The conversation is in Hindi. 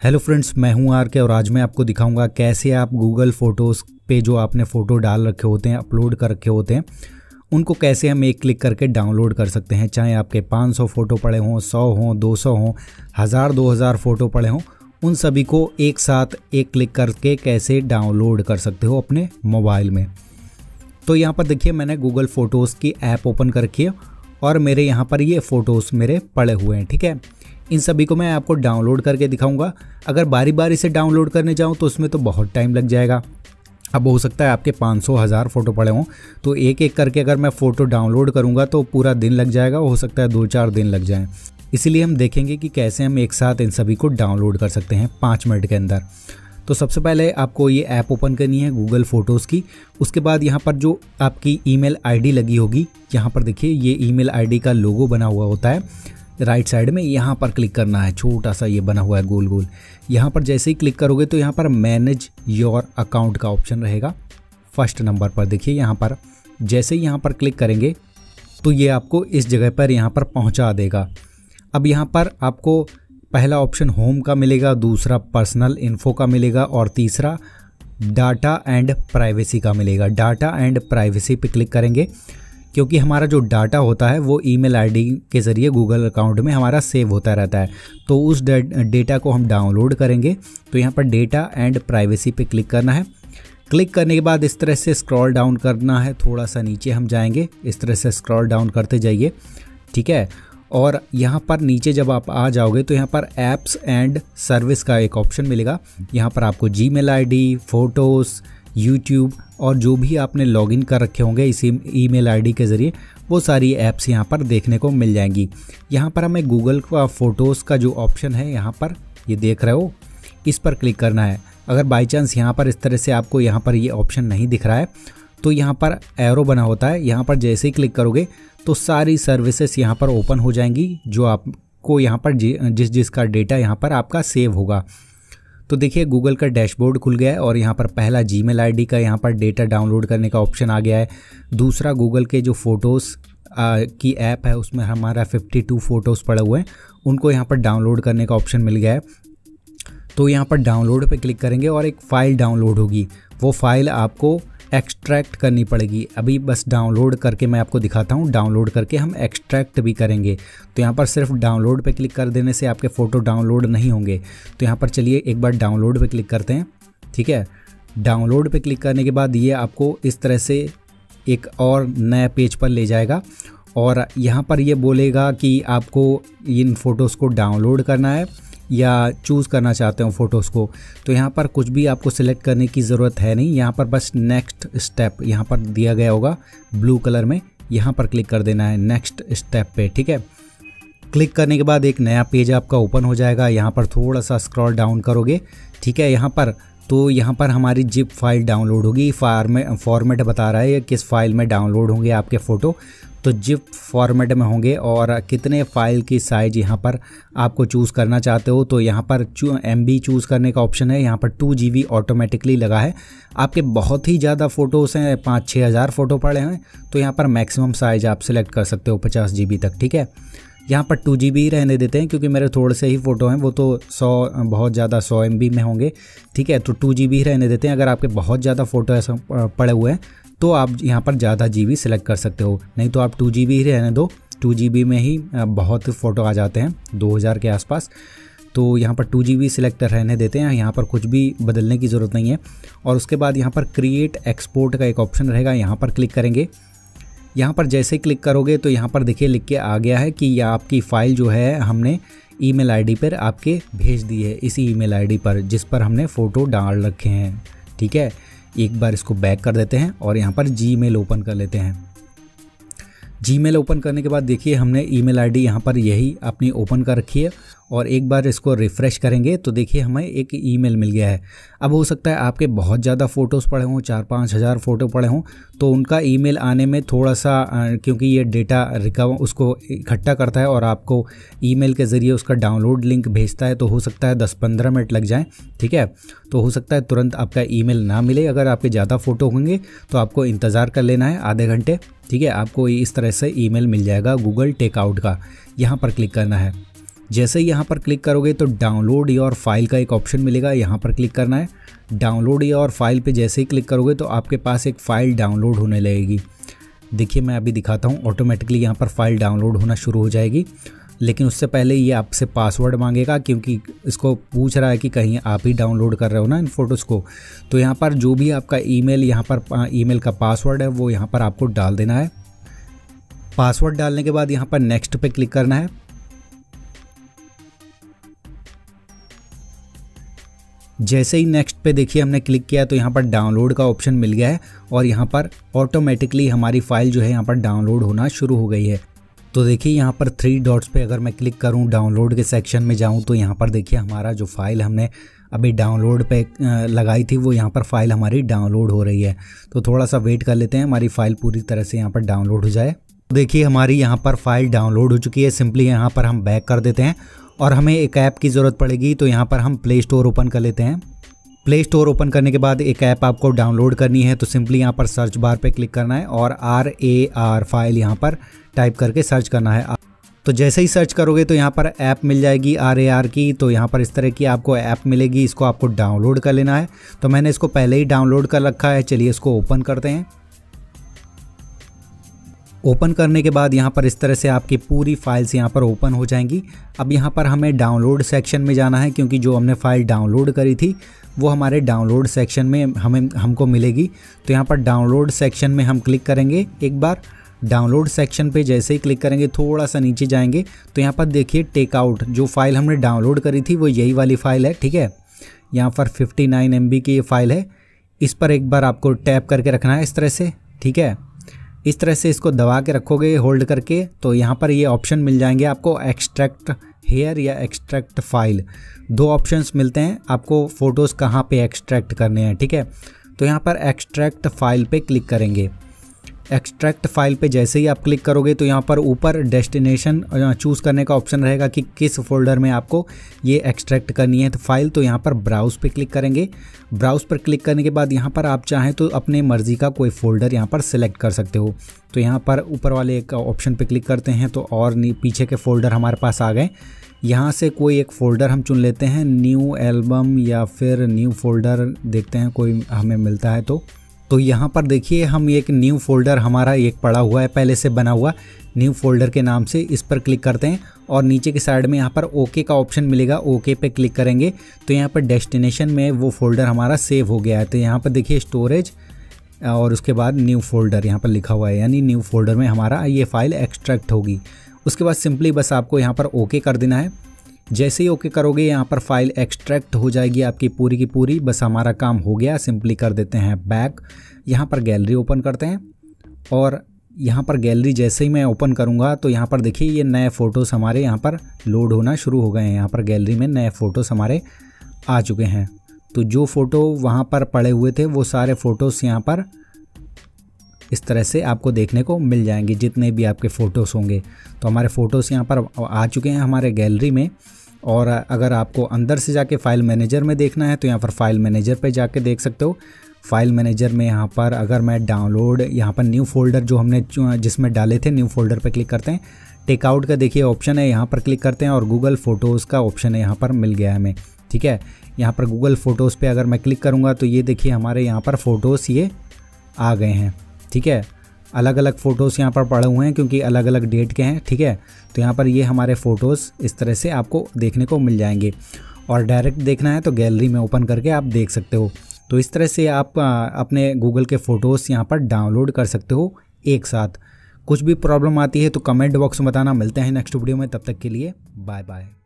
हेलो फ्रेंड्स मैं हूँ आर के और आज मैं आपको दिखाऊँगा कैसे आप गूगल फ़ोटोज़ पे जो आपने फ़ोटो डाल रखे होते हैं अपलोड कर रखे होते हैं, उनको कैसे हम एक क्लिक करके डाउनलोड कर सकते हैं। चाहे आपके 500 फ़ोटो पड़े हों 100 हों 200 हों, हज़ार, दो हज़ार फ़ोटो पड़े हों, उन सभी को एक साथ एक क्लिक करके कैसे डाउनलोड कर सकते हो अपने मोबाइल में। तो यहाँ पर देखिए मैंने गूगल फ़ोटोज़ की ऐप ओपन कर रखी है और मेरे यहाँ पर ये फ़ोटोज़ मेरे पड़े हुए हैं, ठीक है? इन सभी को मैं आपको डाउनलोड करके दिखाऊँगा। अगर बारी बारी से डाउनलोड करने जाऊँ तो उसमें तो बहुत टाइम लग जाएगा। अब हो सकता है आपके 500 हज़ार फ़ोटो पड़े हों तो एक एक करके अगर मैं फ़ोटो डाउनलोड करूँगा तो पूरा दिन लग जाएगा, हो सकता है दो चार दिन लग जाएँ। इसीलिए हम देखेंगे कि कैसे हम एक साथ इन सभी को डाउनलोड कर सकते हैं पाँच मिनट के अंदर। तो सबसे पहले आपको ये ऐप ओपन करनी है गूगल फ़ोटोज़ की। उसके बाद यहाँ पर जो आपकी ईमेल आईडी लगी होगी, यहाँ पर देखिए ये ईमेल आईडी का लोगो बना हुआ होता है। राइट साइड में यहाँ पर क्लिक करना है, छोटा सा ये बना हुआ है गोल गोल। यहाँ पर जैसे ही क्लिक करोगे तो यहाँ पर मैनेज योर अकाउंट का ऑप्शन रहेगा। फ़र्स्ट नंबर पर देखिए यहाँ पर, जैसे ही यहाँ पर क्लिक करेंगे तो ये आपको इस जगह पर यहाँ पर पहुँचा देगा। अब यहाँ पर आपको पहला ऑप्शन होम का मिलेगा, दूसरा पर्सनल इन्फो का मिलेगा और तीसरा डाटा एंड प्राइवेसी का मिलेगा। डाटा एंड प्राइवेसी पे क्लिक करेंगे, क्योंकि हमारा जो डाटा होता है, वो ईमेल आईडी के ज़रिए गूगल अकाउंट में हमारा सेव होता रहता है। तो उस डेटा को हम डाउनलोड करेंगे। तो यहाँ पर डेटा एंड प्राइवेसी पे क्लिक करना है। क्लिक करने के बाद इस तरह से स्क्रॉल डाउन करना है। थोड़ा सा नीचे हम जाएँगे। इस तरह से स्क्रॉल डाउन करते जाइए। ठीक है? और यहाँ पर नीचे जब आप आ जाओगे तो यहाँ पर ऐप्स एंड सर्विस का एक ऑप्शन मिलेगा। यहाँ पर आपको जी मेल फ़ोटोज़ यूट्यूब और जो भी आपने लॉगिन कर रखे होंगे इसी ईमेल आईडी के ज़रिए, वो सारी ऐप्स यहाँ पर देखने को मिल जाएँगी। यहाँ पर हमें गूगल का फ़ोटोज़ का जो ऑप्शन है यहाँ पर, ये यह देख रहे हो, इस पर क्लिक करना है। अगर बाई चांस यहाँ पर इस तरह से आपको यहाँ पर ये यह ऑप्शन नहीं दिख रहा है तो यहाँ पर एरो बना होता है। यहाँ पर जैसे ही क्लिक करोगे तो सारी सर्विसेज़ यहाँ पर ओपन हो जाएँगी, जो आपको यहाँ पर जिस जिसका डेटा यहाँ पर आपका सेव होगा। तो देखिए गूगल का डैशबोर्ड खुल गया है और यहाँ पर पहला जी मेल का यहाँ पर डेटा डाउनलोड करने का ऑप्शन आ गया है। दूसरा गूगल के जो फ़ोटोज़ की ऐप है, उसमें हमारा 52 फ़ोटोज़ पड़े हुए हैं। उनको यहाँ पर डाउनलोड करने का ऑप्शन मिल गया है। तो यहाँ पर डाउनलोड पे क्लिक करेंगे और एक फ़ाइल डाउनलोड होगी। वो फ़ाइल आपको एक्सट्रैक्ट करनी पड़ेगी। अभी बस डाउनलोड करके मैं आपको दिखाता हूँ। डाउनलोड करके हम एक्सट्रैक्ट भी करेंगे। तो यहाँ पर सिर्फ़ डाउनलोड पे क्लिक कर देने से आपके फ़ोटो डाउनलोड नहीं होंगे। तो यहाँ पर चलिए एक बार डाउनलोड पे क्लिक करते हैं। ठीक है? डाउनलोड पे क्लिक करने के बाद ये आपको इस तरह से एक और नया पेज पर ले जाएगा। और यहाँ पर ये बोलेगा कि आपको इन फ़ोटोज़ को डाउनलोड करना है। या चूज़ करना चाहते हो फ़ोटोज़ को तो यहाँ पर कुछ भी आपको सिलेक्ट करने की ज़रूरत है नहीं। यहाँ पर बस नेक्स्ट स्टेप यहाँ पर दिया गया होगा ब्लू कलर में। यहाँ पर क्लिक कर देना है नेक्स्ट स्टेप पे, ठीक है? क्लिक करने के बाद एक नया पेज आपका ओपन हो जाएगा। यहाँ पर थोड़ा सा स्क्रॉल डाउन करोगे, ठीक है? यहाँ पर तो यहाँ पर हमारी जिप फ़ाइल डाउनलोड होगी। फार्मे फॉर्मेट बता रहा है किस फ़ाइल में डाउनलोड होंगे आपके फ़ोटो तो जिप फॉर्मेट में होंगे और कितने फ़ाइल की साइज़ यहाँ पर आपको चूज़ करना चाहते हो तो यहाँ पर एम बी चूज़ करने का ऑप्शन है। यहाँ पर टू जी बी ऑटोमेटिकली लगा है। आपके बहुत ही ज़्यादा फ़ोटोज़ हैं, पाँच छः हज़ार फ़ोटो पड़े हैं तो यहाँ पर मैक्सिमम साइज़ आप सिलेक्ट कर सकते हो पचास जी बी तक, ठीक है? यहाँ पर टू जी ही रहने देते हैं, क्योंकि मेरे थोड़े से ही फ़ोटो हैं, वो तो सौ, बहुत ज़्यादा सौ एम में होंगे, ठीक है? तो टू जी ही रहने देते हैं, अगर आपके बहुत ज़्यादा फ़ोटो ऐसा पड़े हुए हैं तो आप यहाँ पर ज़्यादा जी सिलेक्ट कर सकते हो। नहीं तो आप टू जी ही रहने दो टू जी में ही बहुत फ़ोटो आ जाते हैं 2000 के आसपास। तो यहाँ पर टू जी बी सिलेक्ट रहने देते हैं, यहाँ पर कुछ भी बदलने की ज़रूरत नहीं है। और उसके बाद यहाँ पर क्रिएट एक्सपोर्ट का एक ऑप्शन रहेगा, यहाँ पर क्लिक करेंगे। यहाँ पर जैसे क्लिक करोगे तो यहाँ पर देखिए लिख के आ गया है कि यह आपकी फ़ाइल जो है हमने ईमेल आईडी पर आपके भेज दी है, इसी ईमेल आईडी पर जिस पर हमने फ़ोटो डाल रखे हैं। ठीक है? एक बार इसको बैक कर देते हैं और यहाँ पर जी ओपन कर लेते हैं। जी ओपन करने के बाद देखिए, हमने ईमेल आईडी यहाँ पर यही अपनी ओपन कर रखी है और एक बार इसको रिफ़्रेश करेंगे तो देखिए हमें एक ईमेल मिल गया है। अब हो सकता है आपके बहुत ज़्यादा फ़ोटोज़ पड़े हों, चार पाँच हज़ार फ़ोटो पड़े हों तो उनका ईमेल आने में थोड़ा सा क्योंकि ये डेटा रिकवर उसको इकट्ठा करता है और आपको ईमेल के ज़रिए उसका डाउनलोड लिंक भेजता है तो हो सकता है दस पंद्रह मिनट लग जाएँ, ठीक है? तो हो सकता है तुरंत आपका ई ना मिले। अगर आपके ज़्यादा फ़ोटो होंगे तो आपको इंतज़ार कर लेना है, आधे घंटे ठीक है, आपको इस तरह से ईमेल मिल जाएगा गूगल टेकआउट का। यहाँ पर क्लिक करना है। जैसे ही यहाँ पर क्लिक करोगे तो डाउनलोड योर फ़ाइल का एक ऑप्शन मिलेगा, यहाँ पर क्लिक करना है। डाउनलोड योर फ़ाइल पे जैसे ही क्लिक करोगे तो आपके पास एक फ़ाइल डाउनलोड होने लगेगी। देखिए, मैं अभी दिखाता हूँ ऑटोमेटिकली यहाँ पर फ़ाइल डाउनलोड होना शुरू हो जाएगी। लेकिन उससे पहले ये आपसे पासवर्ड मांगेगा क्योंकि इसको पूछ रहा है कि कहीं आप ही डाउनलोड कर रहे हो ना इन फ़ोटोज़ को। तो यहाँ पर जो भी आपका ईमेल यहाँ पर ईमेल का पासवर्ड है, वो यहाँ पर आपको डाल देना है। पासवर्ड डालने के बाद यहाँ पर नेक्स्ट पे क्लिक करना है। जैसे ही नेक्स्ट पे देखिए हमने क्लिक किया तो यहाँ पर डाउनलोड का ऑप्शन मिल गया है और यहाँ पर ऑटोमेटिकली हमारी फ़ाइल जो है यहाँ पर डाउनलोड होना शुरू हो गई है। तो देखिए, यहाँ पर थ्री डॉट्स पे अगर मैं क्लिक करूँ डाउनलोड के सेक्शन में जाऊँ तो यहाँ पर देखिए, हमारा जो फ़ाइल हमने अभी डाउनलोड पे लगाई थी, वो यहाँ पर फ़ाइल हमारी डाउनलोड हो रही है। तो थोड़ा सा वेट कर लेते हैं, हमारी फ़ाइल पूरी तरह से यहाँ पर डाउनलोड हो जाए। देखिए, हमारी यहाँ पर फ़ाइल डाउनलोड हो चुकी है सिंपली यहाँ पर हम बैक कर देते हैं और हमें एक ऐप की ज़रूरत पड़ेगी तो यहाँ पर हम प्ले स्टोर ओपन कर लेते हैं। प्ले स्टोर ओपन करने के बाद एक ऐप आपको डाउनलोड करनी है तो सिंपली यहाँ पर सर्च बार पे क्लिक करना है और आर ए आर फ़ाइल यहाँ पर टाइप करके सर्च करना है। तो जैसे ही सर्च करोगे तो यहाँ पर ऐप मिल जाएगी आर ए आर की तो यहाँ पर इस तरह की आपको ऐप मिलेगी, इसको आपको डाउनलोड कर लेना है। तो मैंने इसको पहले ही डाउनलोड कर रखा है, चलिए इसको ओपन करते हैं। ओपन करने के बाद यहाँ पर इस तरह से आपकी पूरी फाइल्स यहाँ पर ओपन हो जाएँगी। अब यहाँ पर हमें डाउनलोड सेक्शन में जाना है, क्योंकि जो हमने फ़ाइल डाउनलोड करी थी, वो हमारे डाउनलोड सेक्शन में हमें, हमको मिलेगी। तो यहाँ पर डाउनलोड सेक्शन में हम क्लिक करेंगे एक बार। डाउनलोड सेक्शन पे जैसे ही क्लिक करेंगे, थोड़ा सा नीचे जाएँगे। तो यहाँ पर देखिए, टेकआउट, जो फ़ाइल हमने डाउनलोड करी थी, वो यही वाली फ़ाइल है, ठीक है? यहाँ पर 59 नाइन की ये फ़ाइल है। इस पर एक बार आपको टैप करके रखना है इस तरह से, ठीक है? इस तरह से इसको दबा के रखोगे होल्ड करके तो यहाँ पर ये ऑप्शन मिल जाएँगे आपको एक्सट्रैक्ट हेयर या एक्सट्रैक्ट फ़ाइल दो ऑप्शंस मिलते हैं, आपको फ़ोटोज़ कहाँ पे एक्सट्रैक्ट करने हैं, ठीक है? तो यहाँ पर एक्सट्रैक्ट फ़ाइल पे क्लिक करेंगे। एक्सट्रैक्ट फ़ाइल पे जैसे ही आप क्लिक करोगे तो यहाँ पर ऊपर डेस्टिनेशन चूज़ करने का ऑप्शन रहेगा कि किस फोल्डर में आपको ये एक्सट्रैक्ट करनी है। तो फ़ाइल तो यहाँ पर ब्राउज पे क्लिक करेंगे। ब्राउज पर क्लिक करने के बाद यहाँ पर आप चाहें तो अपने मर्ज़ी का कोई फ़ोल्डर यहाँ पर सिलेक्ट कर सकते हो। तो यहाँ पर ऊपर वाले एक ऑप्शन पर क्लिक करते हैं तो और पीछे के फ़ोल्डर हमारे पास आ गए। यहाँ से कोई एक फ़ोल्डर हम चुन लेते हैं न्यू एल्बम या फिर न्यू फ़ोल्डर देखते हैं, कोई हमें मिलता है तो। तो यहाँ पर देखिए, हम एक न्यू फोल्डर हमारा एक पड़ा हुआ है, पहले से बना हुआ। न्यू फोल्डर के नाम से इस पर क्लिक करते हैं और नीचे के साइड में यहाँ पर ओके का ऑप्शन मिलेगा। ओके पे क्लिक करेंगे तो यहाँ पर डेस्टिनेशन में वो फोल्डर हमारा सेव हो गया है। तो यहाँ पर देखिए स्टोरेज और उसके बाद न्यू फोल्डर यहाँ पर लिखा हुआ है। यानी न्यू फोल्डर में हमारा ये फ़ाइल एक्सट्रैक्ट होगी। उसके बाद सिंपली बस आपको यहाँ पर ओके कर देना है। जैसे ही ओके करोगे, यहाँ पर फ़ाइल एक्सट्रैक्ट हो जाएगी आपकी पूरी की पूरी। बस हमारा काम हो गया सिंपली कर देते हैं बैक यहाँ पर गैलरी ओपन करते हैं। और यहाँ पर गैलरी जैसे ही मैं ओपन करूँगा तो यहाँ पर देखिए ये नए फ़ोटोज़ हमारे यहाँ पर लोड होना शुरू हो गए हैं। यहाँ पर गैलरी में नए फ़ोटोज़ हमारे आ चुके हैं। तो जो फ़ोटो वहाँ पर पड़े हुए थे, वो सारे फ़ोटोज़ यहाँ पर इस तरह से आपको देखने को मिल जाएँगे जितने भी आपके फ़ोटोज़ होंगे। तो हमारे फ़ोटोज़ यहाँ पर आ चुके हैं हमारे गैलरी में और अगर आपको अंदर से जाके फ़ाइल मैनेजर में देखना है तो यहाँ पर फ़ाइल मैनेजर पे जाके देख सकते हो। फ़ाइल मैनेजर में यहाँ पर अगर मैं डाउनलोड यहाँ पर न्यू फोल्डर जो हमने जिसमें डाले थे न्यू फोल्डर पर क्लिक करते हैं। टेकआउट का देखिए ऑप्शन है, यहाँ पर क्लिक करते हैं और गूगल फ़ोटोज़ का ऑप्शन है यहाँ पर मिल गया है हमें, ठीक है? यहाँ पर गूगल फ़ोटोज़ पे अगर मैं क्लिक करूँगा तो ये देखिए हमारे यहाँ पर फ़ोटोज़ ये आ गए हैं। ठीक है? अलग अलग फ़ोटोज़ यहाँ पर पड़े हुए हैं क्योंकि अलग अलग डेट के हैं, ठीक है? तो यहाँ पर ये हमारे फ़ोटोज़ इस तरह से आपको देखने को मिल जाएँगे। और डायरेक्ट देखना है तो गैलरी में ओपन करके आप देख सकते हो। तो इस तरह से आप अपने गूगल के फ़ोटोज़ यहाँ पर डाउनलोड कर सकते हो एक साथ। कुछ भी प्रॉब्लम आती है तो कमेंट बॉक्स में बताना। मिलते हैं नेक्स्ट वीडियो में। तब तक के लिए बाय बाय